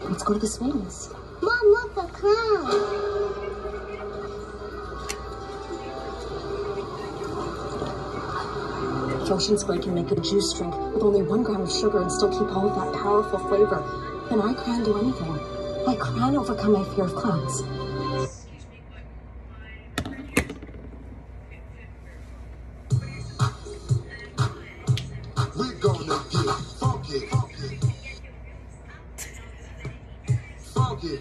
Let's go to the swings. Mom, look, a clown. Ocean Spray can make a juice drink with only one gram of sugar and still keep all of that powerful flavor. And I can't do anything. I can't overcome my fear of clowns. We're gonna get funky, funky, clap,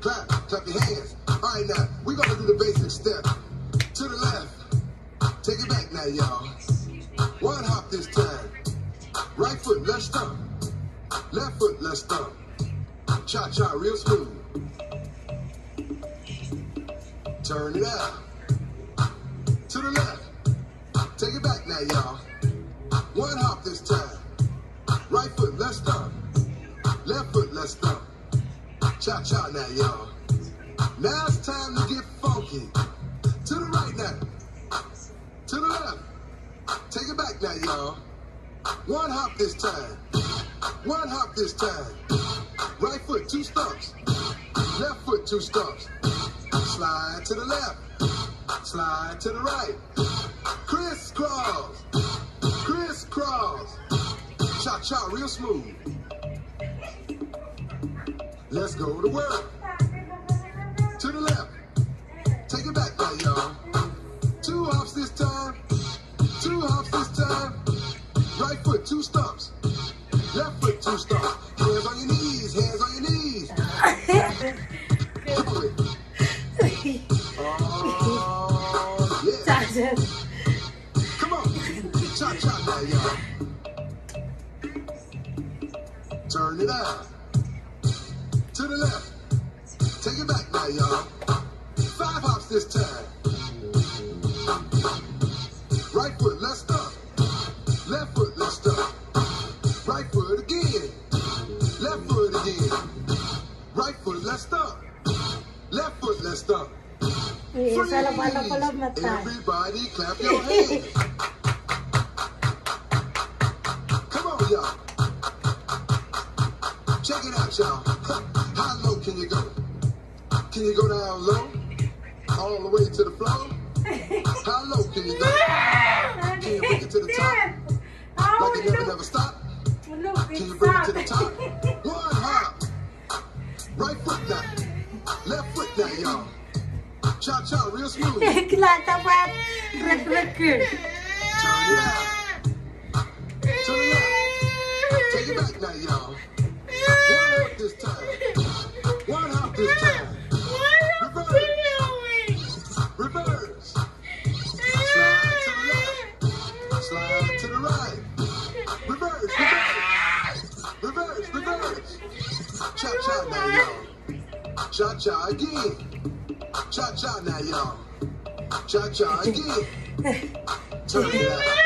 clap, clap your hands. All right, now we're gonna do the basic step. To the left, take it back now, y'all. One hop this time. Right foot, let's stomp. Left foot, let's stomp. Cha cha, real smooth. Turn it out. To the left. Take it back now, y'all. One hop this time. Right foot, let's stomp. Left foot, let's stomp. Cha cha now, y'all. Now it's time to get funky. To the right now. To the left. Take it back now, y'all. One hop this time. One hop this time. Right foot, two stumps. Left foot, two stumps. Slide to the left. Slide to the right. Crisscross. Crisscross. Cha cha, real smooth. Let's go to work. To the left. Take it back now, y'all. Two hops this time. Two hops this time. Right foot, two stumps. Watch out now. Turn it out. To the left. Take it back now, y'all. Five hops this time. Right foot, let's stop. Left foot, let's stop. Right foot again. Left foot again. Right foot, let's stop. Left foot, let's stop. Everybody clap your hands. Check it out, y'all. How low can you go? Can you go down low? All the way to the floor? How low can you go? Can you bring it to the top? Like it never, never stop? Can you bring it to the top? One hop. Right foot now. Left foot now, y'all. Cha-cha, real smooth. Turn it out. Now, y'all. One hop this time. One hop this time. Reverse. Slide to the left. Slide to the right. Reverse, reverse. Reverse, reverse. Cha cha now, y'all. Cha cha again. Cha cha now, y'all. Cha cha again. Turn it out. To the left.